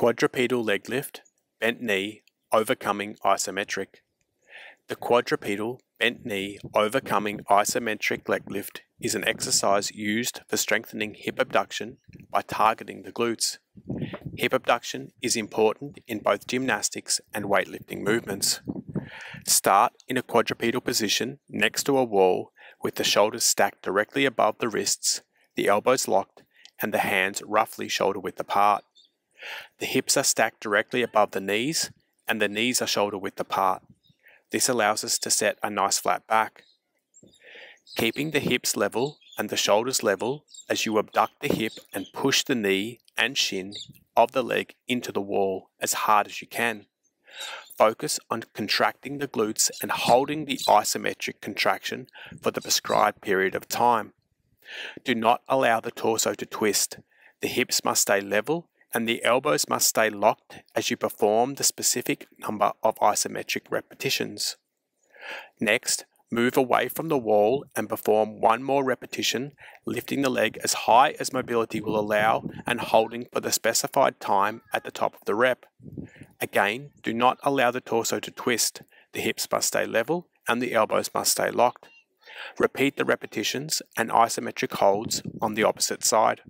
Quadrupedal leg lift, bent knee, overcoming isometric. The quadrupedal bent knee overcoming isometric leg lift is an exercise used for strengthening hip abduction by targeting the glutes. Hip abduction is important in both gymnastics and weightlifting movements. Start in a quadrupedal position next to a wall with the shoulders stacked directly above the wrists, the elbows locked, and the hands roughly shoulder width apart. The hips are stacked directly above the knees, and the knees are shoulder width apart. This allows us to set a nice flat back. Keeping the hips level and the shoulders level as you abduct the hip and push the knee and shin of the leg into the wall as hard as you can. Focus on contracting the glutes and holding the isometric contraction for the prescribed period of time. Do not allow the torso to twist. The hips must stay level and the elbows must stay locked as you perform the specific number of isometric repetitions. Next, move away from the wall and perform one more repetition, lifting the leg as high as mobility will allow and holding for the specified time at the top of the rep. Again, do not allow the torso to twist. The hips must stay level and the elbows must stay locked. Repeat the repetitions and isometric holds on the opposite side.